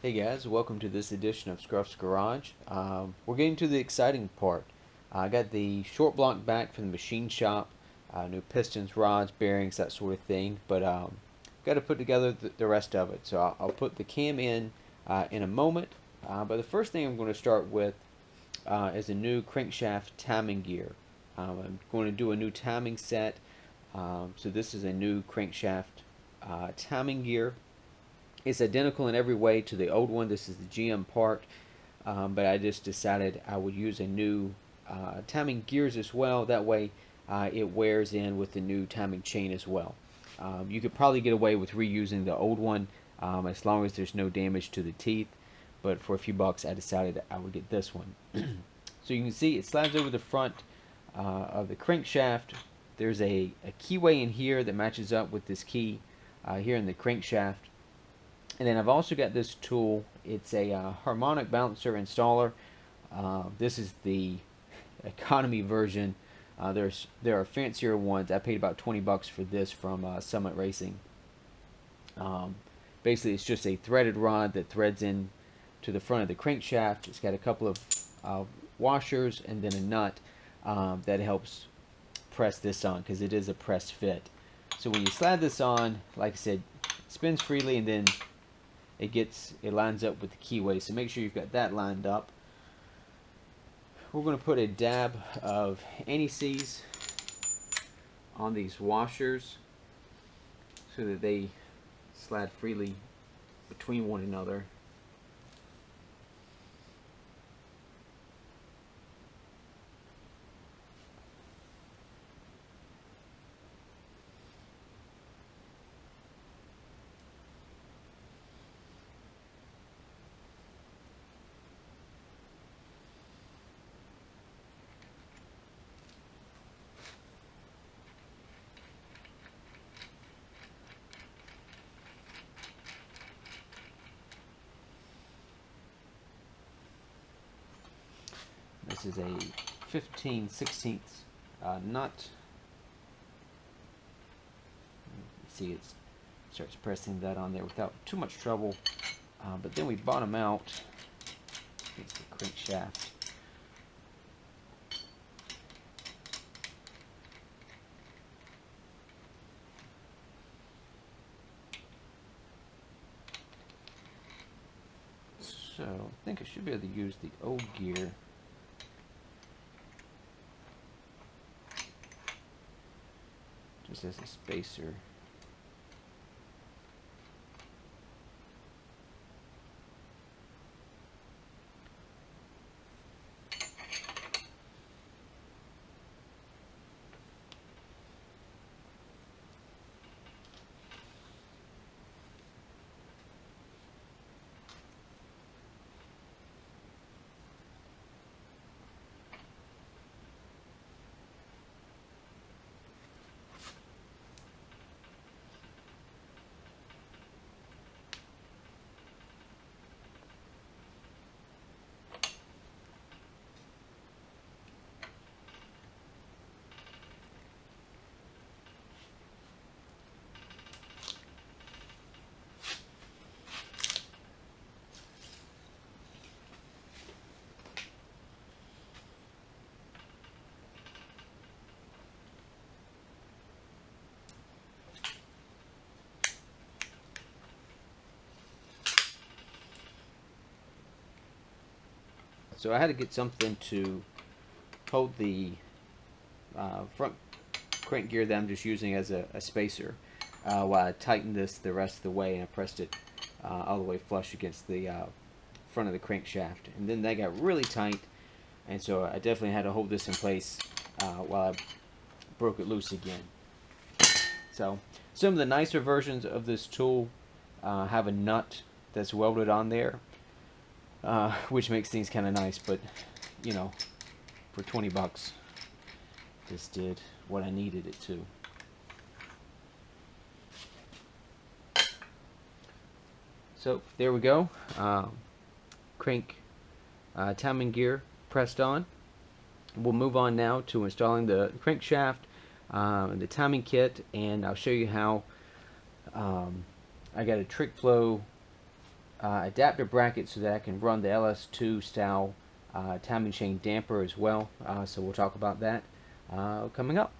Hey guys, welcome to this edition of Scruf's Garage. Um, we're getting to the exciting part. Uh, I got the short block back from the machine shop, uh, new pistons, rods, bearings, that sort of thing, but um, got to put together the, the, rest of it. So I'll, I'll put the cam in uh, in a moment, uh, but the first thing I'm going to start with uh, is a new crankshaft timing gear. Um, I'm going to do a new timing set, um, so this is a new crankshaft uh, timing gear. It's identical in every way to the old one. This is the GM part, um, but I just decided I would use a new uh, timing gears as well. That way uh, it wears in with the new timing chain as well. Um, you could probably get away with reusing the old one um, as long as there's no damage to the teeth, but for a few bucks I decided I would get this one. so you can see it slides over the front uh, of the crankshaft. There's a, a keyway in here that matches up with this key uh, here in the crankshaft and then I've also got this tool. It's a uh, harmonic balancer installer. Uh, this is the economy version. Uh, there's there are fancier ones. I paid about 20 bucks for this from uh, Summit Racing. Um, basically, it's just a threaded rod that threads in to the front of the crankshaft. It's got a couple of uh, washers and then a nut um, that helps press this on because it is a press fit. So when you slide this on, like I said, spins freely and then it gets it lines up with the keyway. So make sure you've got that lined up. We're going to put a dab of anti-seize on these washers so that they slide freely between one another This is a 15 16th uh, nut. see it starts pressing that on there without too much trouble. Uh, but then we bottom out against the crankshaft. So I think I should be able to use the old gear just as a spacer. So I had to get something to hold the uh, front crank gear that I'm just using as a, a spacer uh, while I tightened this the rest of the way and I pressed it uh, all the way flush against the uh, front of the crankshaft. And then that got really tight and so I definitely had to hold this in place uh, while I broke it loose again. So some of the nicer versions of this tool uh, have a nut that's welded on there uh, which makes things kind of nice. But you know, for 20 bucks, this did what I needed it to. So there we go. Um, crank uh, timing gear pressed on. We'll move on now to installing the crankshaft, um, the timing kit, and I'll show you how um, I got a trick flow uh, adapter bracket so that I can run the LS2 style uh, timing chain damper as well. Uh, so we'll talk about that uh, coming up.